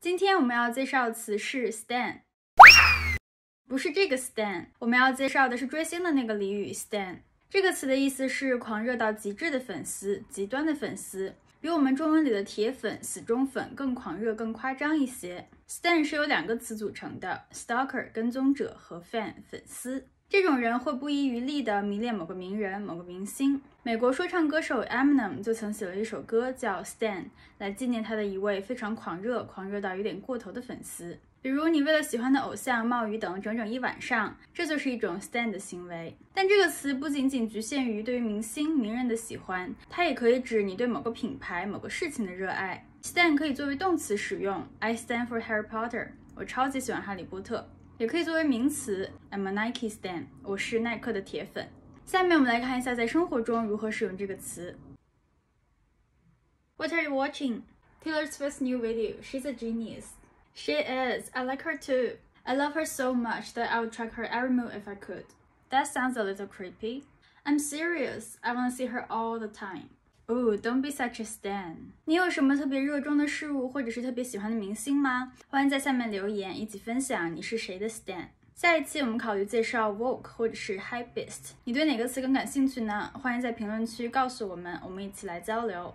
今天我们要介绍词是 stan，不是这个 stan，我们要介绍的是追星的那个俚语 stan。这个词的意思是狂热到极致的粉丝，极端的粉丝，比我们中文里的铁粉、死忠粉更狂热、更夸张一些。stan 是由两个词组成的：stalker 跟踪者和 fan 粉丝。这种人会不遗余力地迷恋某个名人、某个明星。美国说唱歌手 Eminem 就曾写了一首歌叫《Stan》，来纪念他的一位非常狂热、狂热到有点过头的粉丝。比如，你为了喜欢的偶像冒雨等整整一晚上，这就是一种 Stan 的行为。但这个词不仅仅局限于对于明星、名人的喜欢，它也可以指你对某个品牌、某个事情的热爱。Stan 可以作为动词使用，I stand for Harry Potter，我超级喜欢哈利波特。也可以作为名词，I'm a Nike stan，我是耐克的铁粉。下面我们来看一下在生活中如何使用这个词。What are you watching? Taylor Swift's new video. She's a genius. She is. I like her too. I love her so much that I would track her every move if I could. That sounds a little creepy. I'm serious. I want to see her all the time. Oh, don't be such a stan. 你有什么特别热衷的事物，或者是特别喜欢的明星吗？欢迎在下面留言，一起分享你是谁的 stan。下一期我们考虑介绍 woke 或者是 hypebeast。你对哪个词更感兴趣呢？欢迎在评论区告诉我们，我们一起来交流。